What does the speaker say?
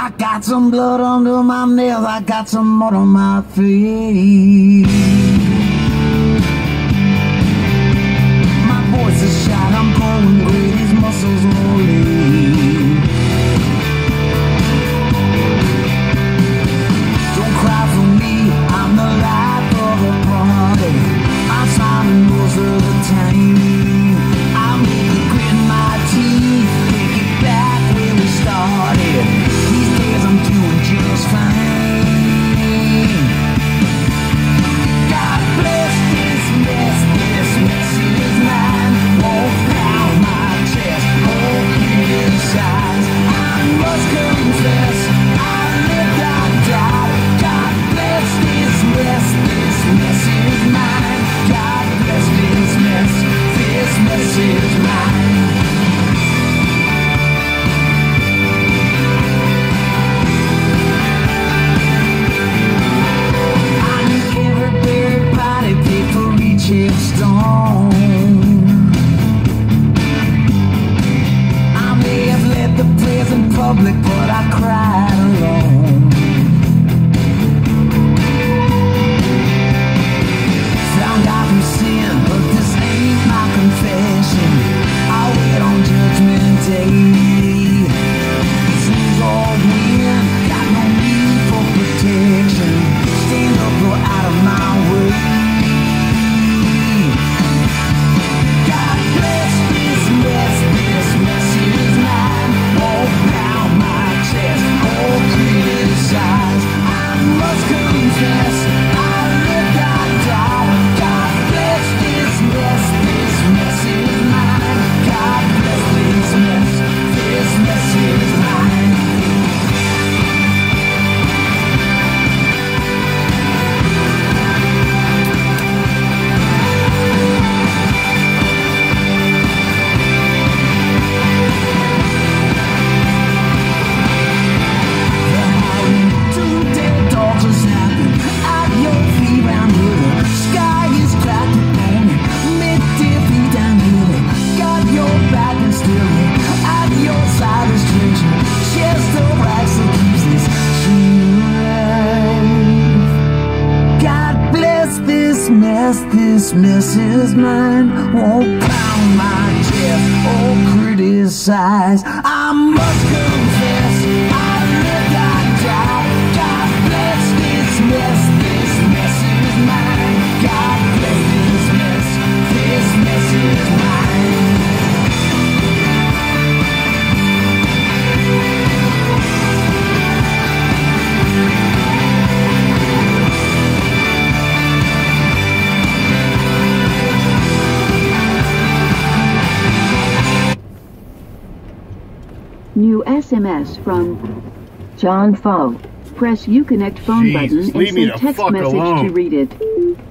I got some blood under my nails, I got some mud on my feet. public, but I cry. This mess is mine. Won't pound my chest or criticize. I must. New SMS from John Foe. Press Uconnect phone Jeez, button and send text message alone. to read it.